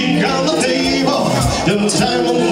sitting on the table. The time